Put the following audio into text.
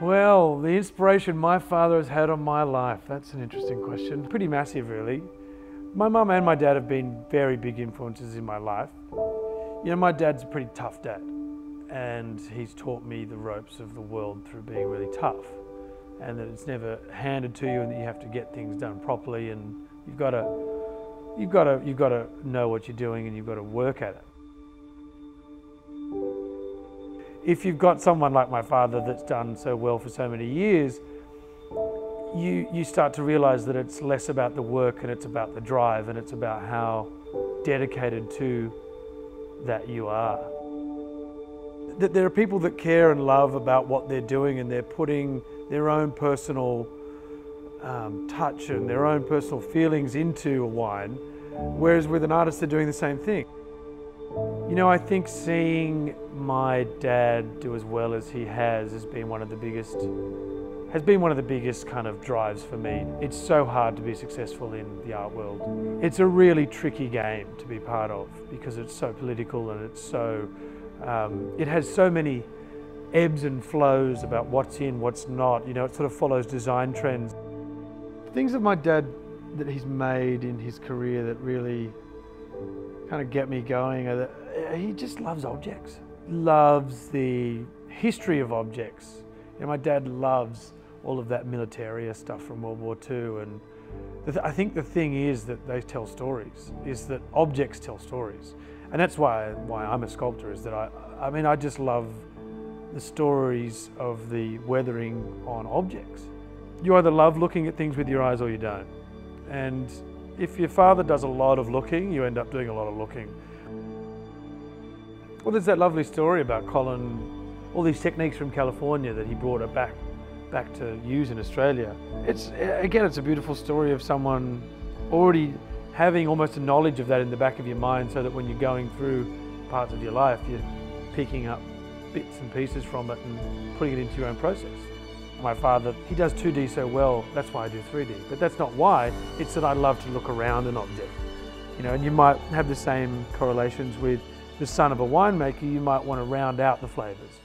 Well, the inspiration my father has had on my life, that's an interesting question. Pretty massive, really. My mum and my dad have been very big influences in my life. You know, my dad's a pretty tough dad, and he's taught me the ropes of the world through being really tough, and that it's never handed to you, and that you have to get things done properly, and you've got to, you've got to, you've got to know what you're doing, and you've got to work at it if you've got someone like my father that's done so well for so many years, you, you start to realize that it's less about the work and it's about the drive and it's about how dedicated to that you are. That there are people that care and love about what they're doing and they're putting their own personal um, touch and their own personal feelings into a wine, whereas with an artist, they're doing the same thing. You know, I think seeing my dad do as well as he has has been one of the biggest has been one of the biggest kind of drives for me. It's so hard to be successful in the art world. It's a really tricky game to be part of because it's so political and it's so um, it has so many ebbs and flows about what's in, what's not. You know, it sort of follows design trends. Things that my dad that he's made in his career that really kind of get me going. Uh, he just loves objects, loves the history of objects. You know, my dad loves all of that militaria stuff from World War II, and I think the thing is that they tell stories. Is that objects tell stories, and that's why why I'm a sculptor. Is that I I mean I just love the stories of the weathering on objects. You either love looking at things with your eyes or you don't, and if your father does a lot of looking, you end up doing a lot of looking. Well, there's that lovely story about Colin, all these techniques from California that he brought back, back to use in Australia. It's again, it's a beautiful story of someone already having almost a knowledge of that in the back of your mind, so that when you're going through parts of your life, you're picking up bits and pieces from it and putting it into your own process my father, he does 2D so well, that's why I do 3D. But that's not why, it's that I love to look around an object. You know, and you might have the same correlations with the son of a winemaker, you might want to round out the flavours.